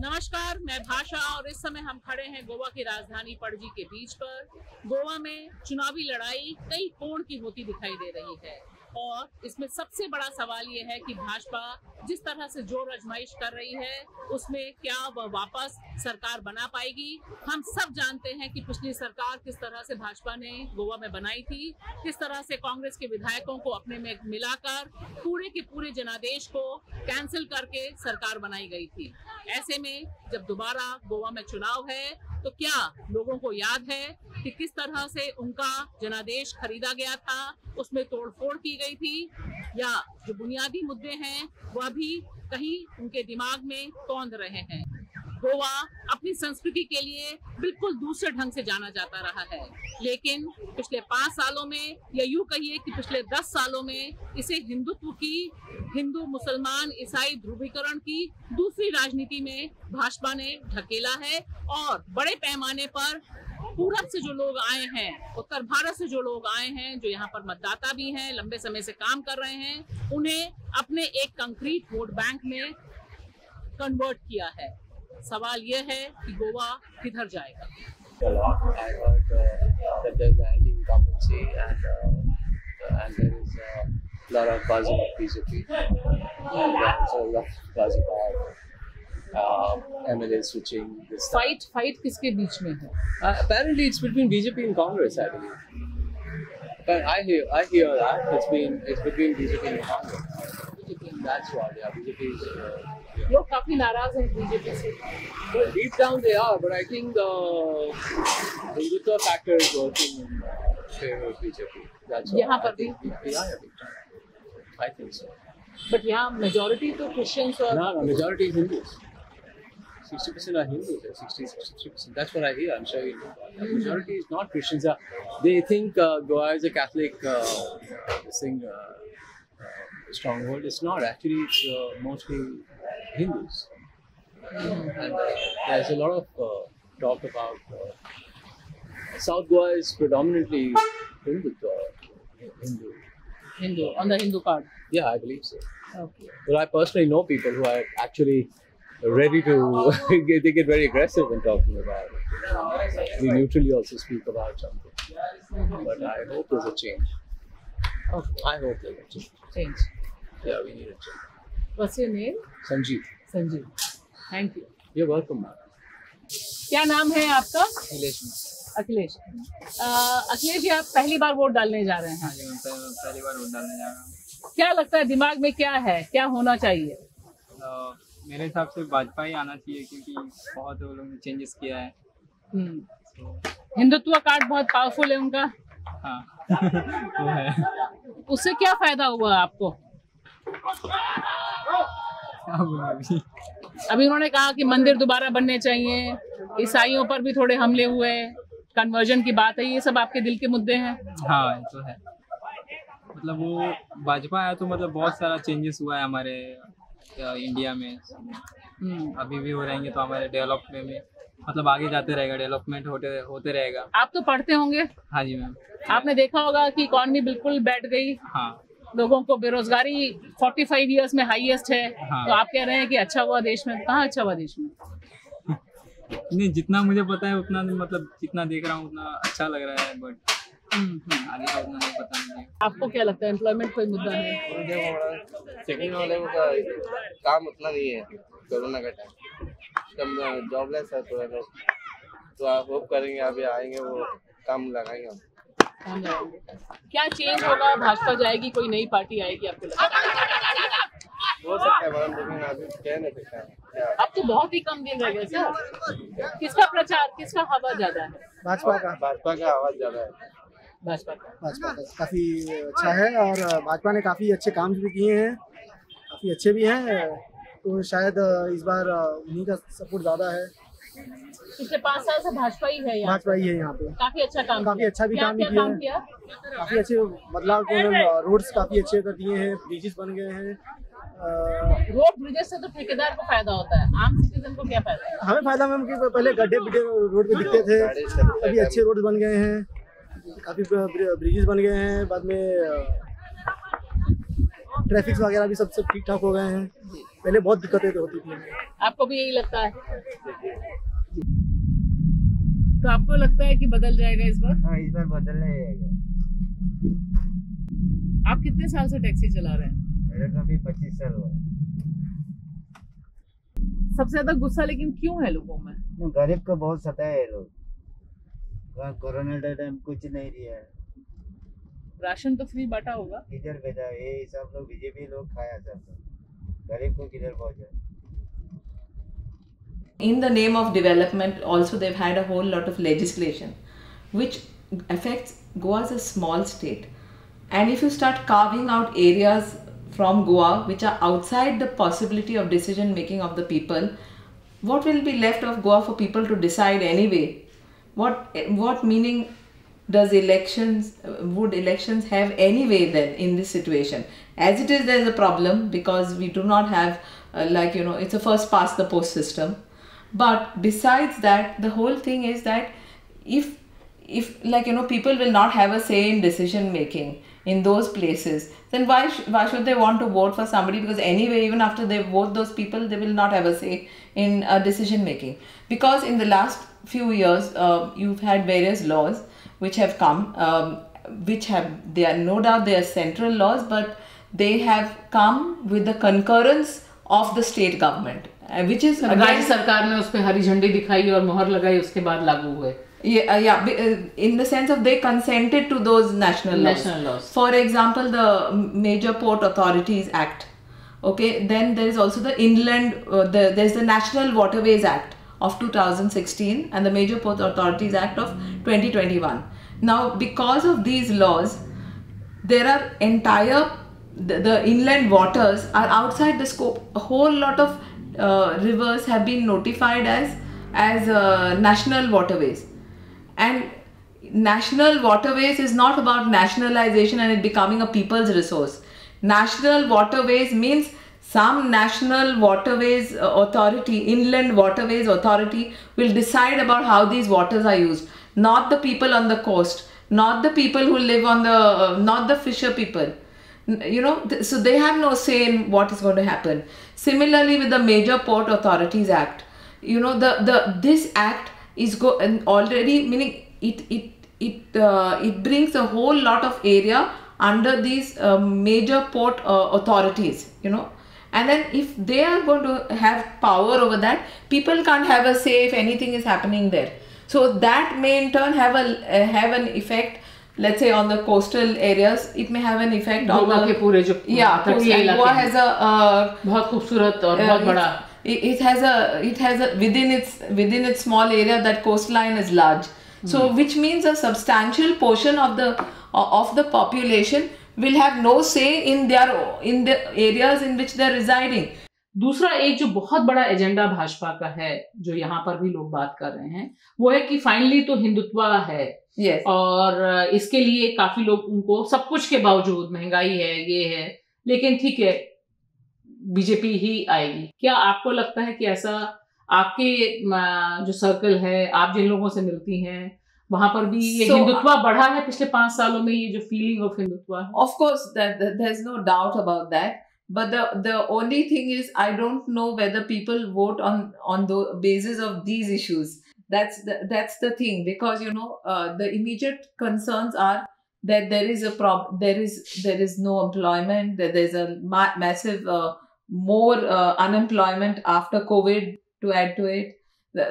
नमस्कार, मैं भाषा और इस समय हम खड़े हैं गोवा की राजधानी पणजी के बीच पर। गोवा में चुनावी लड़ाई कई कोण की होती दिखाई दे रही है। और इसमें सबसे बड़ा सवाल ये है कि भाजपा जिस तरह से ज़ोर आजमाइश कर रही है, उसमें क्या वह वापस सरकार बना पाएगी? हम सब जानते हैं कि पिछली सरकार किस तरह से भाजपा ने गोवा में बनाई थी, किस तरह से कांग्रेस के विधायकों को अपने में मिलाकर पूरे के पूरे जनादेश को कैंसिल करके सरकार बनाई गई थी। ऐसे में जब दोबारा गोवा में चुनाव है तो क्या लोगों को याद है कि किस तरह से उनका जनादेश खरीदा गया था? उसमें तोड़फोड़ की गई थी? या जो बुनियादी मुद्दे हैं, वह भी कहीं उनके दिमाग में तोंद रहे हैं? गोवा अपनी संस्कृति के लिए बिल्कुल दूसरे ढंग से जाना जाता रहा है। लेकिन पिछले पाँच सालों में, या यूँ कहिए कि पिछले दस सालों में, इसे हिंदुत्व की, हिंदू, मुसलमान, ईसाई ध्रुवीकरण की दूसरी राजनीति में भाजपा ने ढकेला है और बड़े पैमाने पर पूरब से जो लोग आए हैं, उत्तर भारत से जो लोग आए हैं, जो यहाँ पर मतदाता भी हैं, लंबे समय से काम कर रहे हैं, उन्हें अपने एक कंक्रीट वोट बैंक में कन्वर्ट किया है। सवाल यह है कि गोवा किधर जाएगा a lot. I heard uh, that there's anti-incumbency and uh, and there is a lot of buzz about BJP. There's a lot of buzz about uh, MLA switching this fight time. Fight fight किसके बीच में है Uh, apparently, it's between BJP and Congress, I believe. But I hear I hear that it's been it's between BJP and Congress. BJP, That's what, yeah. BJP is. Uh. लोग काफ़ी नाराज़ हैं BJP से but I think the Hindutva factor is working in uh, favor of BJP. That's what यहाँ पर भी? I think so. But यहाँ majority तो क्रिश्चियंस और No, no, majority is 60% are Hindus, uh, 60, 63%. That's what I hear. I'm sure you know. The majority is not Christians. Uh, they think uh, Goa is a Catholic uh, thing, uh, uh, stronghold. It's not. Actually, it's uh, mostly Hindus. And there's a lot of uh, talk about uh, South Goa is predominantly Hindu. Uh, Hindu. Hindu on the Hindu card. Yeah, I believe so. Okay. But I personally know people who are actually ready to they get very aggressive when talking about it. We neutrally also speak about something. But I hope there's a change. Okay. I hope there's a change. Change. Yeah, we need a change. What's your name Sanjeev, Sanjeev. Thank you you're welcome, man. क्या नाम है आपका? अखिलेश अ, अखिलेश जी आप पहली बार vote डालने जा रहे हैं? हाँ जी मैं पह- पहली बार वोट डालने जा रहा हूँ। क्या लगता है दिमाग में क्या है? क्या होना चाहिए? तो मेरे हिसाब से भाजपा ही आना चाहिए क्योंकि बहुत वो लोग ने चेंजेस किया है। हम्म, तो हिंदुत्व कार्ड बहुत पावरफुल है उनका। हाँ वो है। उससे क्या फ़ायदा हुआ आपको? क्या बोलूँ अभी। अभी उन्होंने कहा कि मंदिर दोबारा बनने चाहिए। ईसाइयों पर भी थोड़े हमले हुए कन्वर्जन की बात है ये सब आपके दिल के मुद्दे हैं। हाँ ये तो है। मतलब वो भाजपा आया तो मतलब बहुत सारा चेंजेस हुआ है हमारे इंडिया में। हम्म, अभी भी हो रहेंगे तो हमारे डेवलपमेंट में। मतलब आगे जाते रहेगा डेवलपमेंट होते होते रहेगा। आप तो पढ़ते होंगे। हाँ जी मैम आपने देखा होगा कि इकॉनमी बिल्कुल बैठ गई। हाँ। लोगों को बेरोजगारी 45 इयर्स में हाईएस्ट है। हाँ। तो आप कह रहे हैं कि अच्छा हुआ देश में? कहाँ अच्छा हुआ देश में? नहीं जितना मुझे पता है उतना मतलब जितना देख रहा हूँ उतना अच्छा लग रहा है बट हम्म, आगे का उतना नहीं पता मुझे। आपको क्या लगता है? एम्प्लॉयमेंट कोई मुद्दा है सेकंड वाले का काम उतना नहीं है कोरोना का टाइम कम जॉबलेस है तो लोग तो आप होप करेंगे अभी आएँगे वो काम लगाएँगे हम। काम लगाएँगे। क्या चेंज होगा? भाजपा जाएगी कोई नई पार्टी आएगी आपको लगता है? हो सकता है लेकिन अभी कह नहीं सकते। अब तो बहुत ही कम दिन रह गए सर। किसका प्रचार किसका हवा ज़्यादा है? भाजपा का। भाजपा का आवाज़ ज़्यादा है। भाजपा का। भाजपा का। काफ़ी अच्छा है और भाजपा ने काफ़ी अच्छे काम भी किए हैं। काफ़ी अच्छे भी हैं। तो शायद इस बार उन्हीं का सपोर्ट ज़्यादा है। पिछले पाँच साल से भाजपा ही है भाजपा ही है यहाँ पे। काफ़ी अच्छा काम काफ़ी अच्छा भी काम भी किया है। काफ़ी अच्छे बदलाव रोड्स काफ़ी अच्छे कर दिए हैं ब्रिजेस बन गए हैं रोड ब्रिजेस से तो ठेकेदार को फ़ायदा होता है। आम सिटीजन को क्या फ़ायदा? है हमें फ़ायदा मैम कि पहले गड्ढे बिड्ढे रोड पे दिखते थे अभी अच्छे रोड बन गए हैं काफ़ी ब्रिजेस बन गए हैं बाद में ट्रैफ़िक वगैरह भी सब सब ठीक ठाक हो गए हैं। पहले बहुत दिक्कतें होती थी। आपको भी यही लगता है? तो आपको लगता है कि बदल जाएगा इस बार? हाँ इस बार बदलना ही है। आप कितने साल से टैक्सी चला रहे हैं? मेरे को अभी पच्चीस साल हुआ सबसे ज़्यादा गुस्सा लेकिन क्यों है लोगों में? तो गरीब को बहुत सताया है लोग। वहाँ कोरोना टाइम कुछ नहीं दिया है। राशन तो फ्री बांटा होगा। किधर भेजा ये सब लोग बीजेपी लोग खाया सब गरीब को किधर पहुँचा in the name of development also they've had a whole lot of legislation which affects goa as a small state. And if you start carving out areas from goa which are outside the possibility of decision making of the people what will be left of goa for people to decide anyway? What what meaning does elections would elections have anyway then in this situation? As it is there is a problem because we do not have uh, like you know it's a first past the post system but besides that the whole thing is that if if like you know people will not have a say in decision making in those places then why sh- why should they want to vote for somebody? Because anyway even after they vote those people they will not have a say in uh, decision making. Because in the last few years uh, you've had various laws which have come um, which have they are no doubt they are central laws but they have come with the concurrence of the state government which is राज्य सरकार ने उस पर हरी झंडी दिखाई और मोहर लगाई उसके बाद लागू हुए। In the sense of they consented to दो national for example the major port authorities act okay then there is also the inland there is the national waterways act of two thousand sixteen and the major port authorities act of twenty twenty one now because of these laws there are entire the, the inland waters are outside the scope a whole rivers have been notified as as uh, national waterways. And national waterways is not about nationalization and it becoming a people's resource. National waterways means some national waterways uh, authority inland waterways authority will decide about how these waters are used. Not the people on the coast not the people who live on the uh, not the fisher people. You know so they have no say in what is going to happen similarly with the major port authorities act you know the the this act is go and already meaning it it it uh, it brings a whole lot of area under these uh, major port uh, authorities you know. And then if they are going to have power over that people can't have a say if anything is happening there. So that may in turn have a uh, have an effect let's say on the coastal areas it may have an effect on the के पूरे जो yeah. Goa has a uh, बहुत खूबसूरत और uh, बहुत बड़ा it, has a it has a within its within its small area that coastline is large so which means a substantial portion of the of the population will have no say in their in the areas in which they're residing दूसरा एक जो बहुत बड़ा agenda Bhajpa का है जो यहाँ पर भी लोग बात कर रहे हैं वो है कि फाइनली तो हिंदुत्व है yes. और इसके लिए काफ़ी लोग उनको सब कुछ के बावजूद महँगाई है ये है लेकिन ठीक है बीजेपी ही आएगी क्या आपको लगता है कि ऐसा आपके जो सर्कल है आप जिन लोगों से मिलती हैं वहाँ पर भी so, हिंदुत्व बढ़ा है पिछले पाँच सालों में ये जो feeling of Hindutva of course is no doubt about that But the the only thing is, I don't know whether people vote on on the basis of these issues. That's the, that's the thing because you know uh, the immediate concerns are that there is a prob there is there is no employment that there's a ma- massive uh, more uh, unemployment after covid to add to it.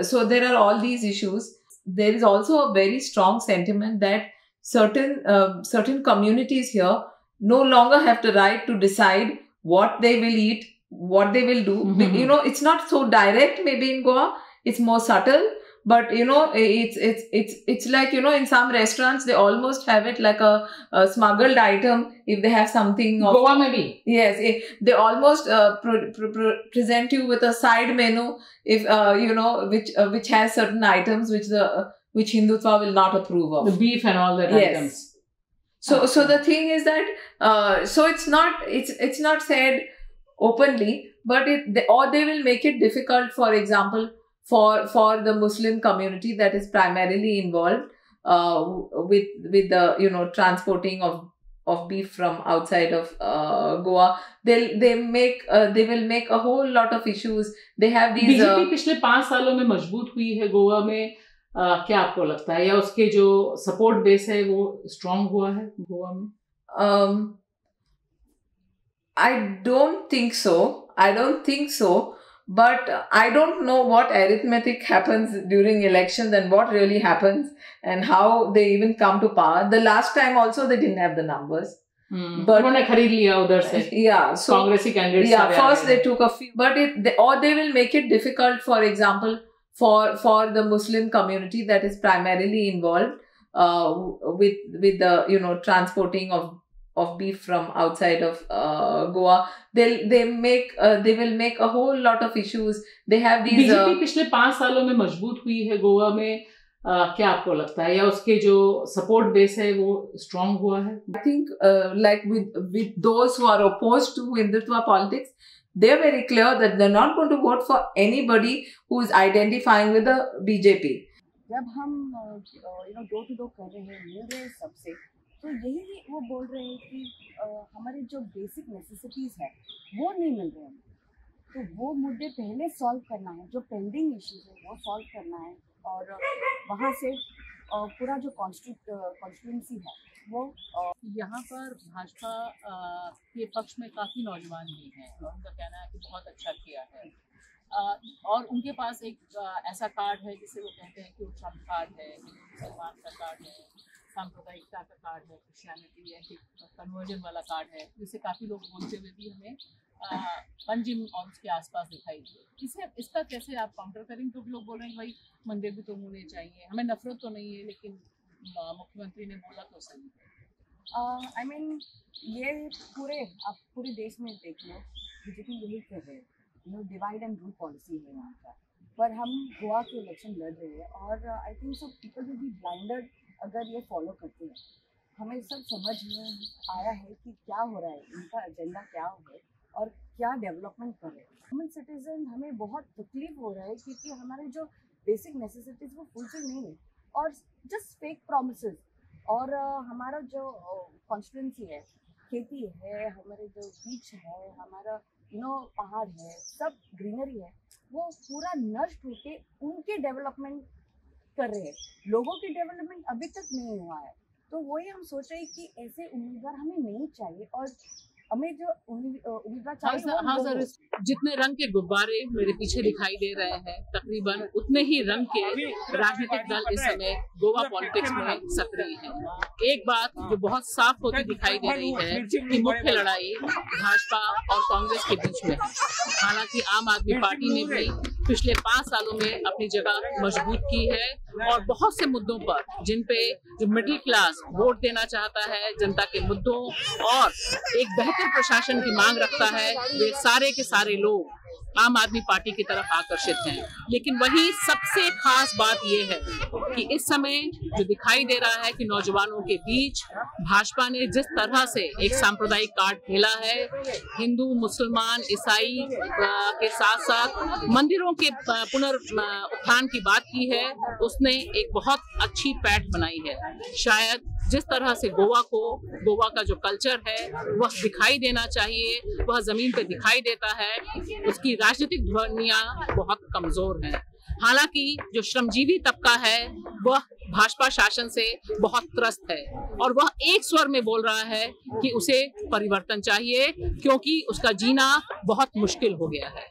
So there are all these issues. There is also a very strong sentiment that certain uh, certain communities here no longer have the right to decide what they will eat what they will do. Mhm. you know it's not so direct maybe in goa. It's more subtle but you know it's it's it's it's like you know in some restaurants they almost have it like a, a smuggled item if they have something of, Goa maybe yes it, they almost uh, present you with a side menu if uh, you know which uh, which has certain items which the which Hindutva will not approve of the beef and all that yes. items so okay. so the thing is that uh, so it's not it's it's not said openly but it they, or they will make it difficult for example for for the Muslim community that is primarily involved uh, with with the you know transporting of of beef from outside of uh, Goa. They'll they make uh, they will make a whole lot of issues. They have these. BJP Uh, पिछले पांच सालों में मजबूत हुई है गोवा में आ, क्या आपको लगता है या उसके जो सपोर्ट बेस है वो स्ट्रांग हुआ है गोवा में um, I don't think so. I don't think so. But I don't know what arithmetic happens during elections and what really happens and how they even come to power. The last time also they didn't have the numbers. But- उन्होंने खरीद लिया उधर से Yeah. So कांग्रेसी candidate yeah first they took a few but it they, or they will make it difficult for example for for the muslim community that is primarily involved uh, with with the you know transporting of of beef from outside of uh, goa they'll they make uh, they will make a whole lot of issues they have these BJP uh, पिछले पाँच सालों में मज़बूत हुई है गोवा में आ, क्या आपको लगता है या उसके जो सपोर्ट बेस है वो स्ट्रांग हुआ है I think, uh, like with with those who are opposed to Hindutva politics, they're very clear that they're not going to vote for anybody who is identifying with the BJP. जब हम you know door to door कर रहे हैं मिल रहे हैं सबसे तो यही वो बोल रहे हैं कि हमारे जो बेसिक नेसेसिटीज़ है, वो नहीं मिल रहे हैं। तो वो मुद्दे पहले सॉल्व करना है, जो पेंडिंग इश्यूज़ है, वो सॉल्व करना है और वहाँ से पूरा जो कॉन्स्टिट्यूंसी है, वो यहाँ पर भाजपा के पक्ष में काफ़ी नौजवान भी हैं और उनका कहना है कि बहुत अच्छा किया है। और उनके पास एक ऐसा कार्ड है जिसे वो कहते हैं कि वो ट्रंप कार्ड है हिंदू मुसलमान का कार्ड है। सांप्रदायिकता का कार्ड है क्रिश्चियनिटी एंटी कन्वर्जन वाला कार्ड है, जिसे काफ़ी लोग बोलते हुए भी हमें पंजिम और उसके आसपास दिखाई दिए। इसे इसका कैसे आप काउंटर करेंगे क्योंकि लोग बोल रहे हैं, भाई, मंदिर भी तो होने चाहिए, हमें नफरत तो नहीं है, लेकिन मुख्यमंत्री ने बोला तो सही है। आई मीन ये पूरे, आप पूरे देश में देख लो बीजेपी यही कर रहे हैं। No divide and rule policy है यहाँ का। पर हम गोवा के इलेक्शन लड़ रहे हैं, और I think so people will be blinded अगर ये फॉलो करते हैं, हमें सब समझ में आया है कि क्या हो रहा है, इनका एजेंडा क्या है और क्या डेवलपमेंट कर रहे हैं। कॉमन सिटीजन हमें बहुत तकलीफ़ हो रहा है क्योंकि हमारे जो बेसिक नेसेसिटीज़ वो फुलफिल नहीं है और जस्ट फेक प्रोमिस और हमारा जो कॉन्स्टिट्यूंसी है, खेती है, हमारे जो बीच है, हमारा नो पहाड़ है, सब ग्रीनरी है, वो पूरा नष्ट होके उनके डेवलपमेंट कर रहे हैं। लोगों की डेवलपमेंट अभी तक नहीं हुआ है। तो वही हम सोच रहे हैं कि ऐसे उम्मीदवार हमें नहीं चाहिए और हमें जो उम्मीदवार हाँ चाहिए वो हाँ सर जितने रंग के गुब्बारे मेरे पीछे दिखाई दे रहे हैं तकरीबन उतने ही रंग के राजनीतिक दल इस समय गोवा पॉलिटिक्स में सक्रिय हैं। एक बात जो बहुत साफ़ होती दिखाई दे रही है कि मुख्य लड़ाई भाजपा और कांग्रेस के बीच में है। हालाँकि आम आदमी पार्टी ने भी पिछले पाँच सालों में अपनी जगह मज़बूत की है और बहुत से मुद्दों पर, जिन पे जो मिडिल क्लास वोट देना चाहता है, जनता के मुद्दों और एक बेहतर प्रशासन की मांग रखता है, वे सारे के सारे लोग आम आदमी पार्टी की तरफ़ आकर्षित हैं। लेकिन वही सबसे खास बात यह है कि इस समय जो दिखाई दे रहा है कि नौजवानों के बीच भाजपा ने जिस तरह से एक सांप्रदायिक कार्ड खेला है हिंदू मुसलमान ईसाई के साथ साथ मंदिरों के अ, पुनरुत्थान की बात की है उसने एक बहुत अच्छी पैठ बनाई है। शायद जिस तरह से गोवा को, गोवा का जो कल्चर है, वह दिखाई देना चाहिए, वह ज़मीन पर दिखाई देता है, उसकी राजनीतिक ध्वनियाँ बहुत कमज़ोर हैं। हालाँकि जो श्रमजीवी तबका है, वह भाजपा शासन से बहुत त्रस्त है और वह एक स्वर में बोल रहा है कि उसे परिवर्तन चाहिए, क्योंकि उसका जीना बहुत मुश्किल हो गया है।